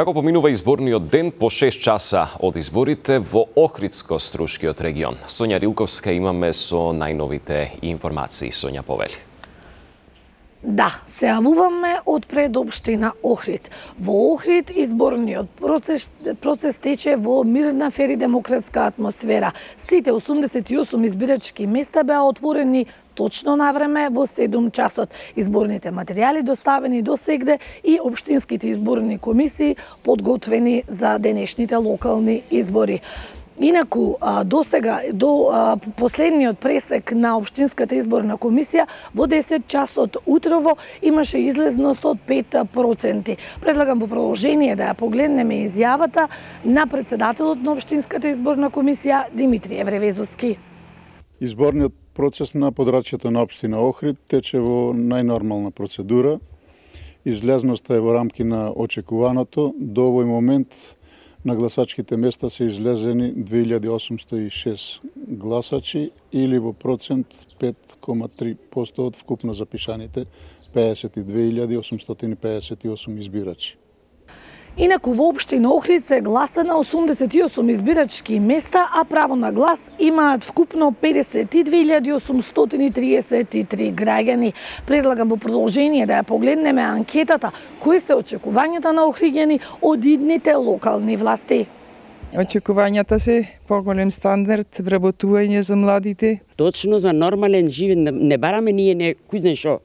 Како поминува изборниот ден по 6 часа од изборите во Охридско-Струшкиот регион? Сонја Рилковска имаме со најновите информации. Сонја Повели. Да, се јавуваме од предопштина Охрид. Во Охрид изборниот процес, процес тече во мирна фери демократска атмосфера. Сите 88 избирачки места беа отворени точно на време во 7 часот. Изборните материјали доставени до сегде и општинските изборни комисии подготвени за денешните локални избори. Инаку, до сега, до последниот пресек на Обштинската изборна комисија, во 10 часот утрово имаше излезност од 5%. Предлагам во продолжение да ја погледнеме изјавата на председателот на Обштинската изборна комисија Димитрије Евревезовски. Изборниот процес на подрачјето на Обштина Охрид тече во најнормална процедура. Излезноста е во рамки на очекуваното. До овој момент на гласачките места се излезени 2806 гласачи или во процент 5,3% од вкупно запишаните 52.858 избирачи. Инаку во општина Охрид се гласа на 88 избирачки места, а право на глас имаат вкупно 52.833 граѓани. Предлагам во продолжение да ја погледнеме анкетата кои се очекувањата на охриѓани од идните локални власти. Очекувањата се поголем стандард, вработување за младите. Точно за нормален живот не бараме ние не кујзен шо.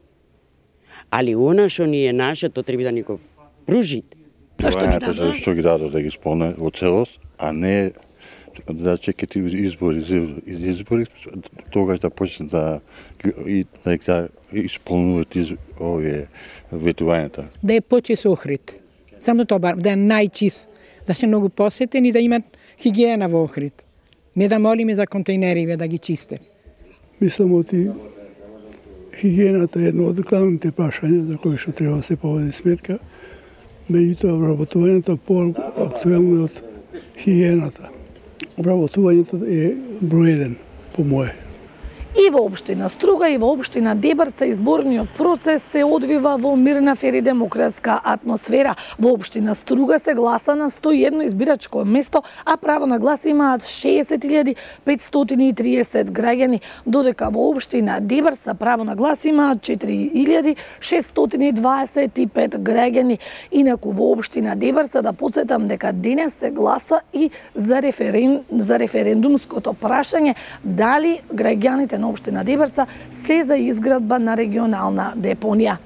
Али она што ни е наше, то треба да ни го пружите. Тоа што ги дадо? Што ги дадо да ги спомне во целост, а не да чекате избори, избори, тогаш да почне да, и, да, да исполнуваат из, овие ветувањата. Да е почис Охрид. Само тоа, да е најчист, да се многу посетени, да имат хигиена во Охрид. Не да молиме за контейнериве да ги чисте. Мислам оти хигиената е едно од главните прашања за кои што треба да се поведе сметка меѓутоа обработувањето по-актуелно од хигиената. Обработувањето е број по моје. И во општина Струга и во општина Дебарца изборниот процес се одвива во мирна фери демократска атмосфера. Во општина Струга се гласа на 101 избирачко место, а право на глас имаат 60.530 граѓани, додека во општина Дебарца право на глас имаат 4.625 граѓани. Инаку во општина Дебарца да подсетам дека денес се гласа и за, референ... за референдумското прашање дали граѓаните на Обштина Дебарца се за изградба на регионална депонија.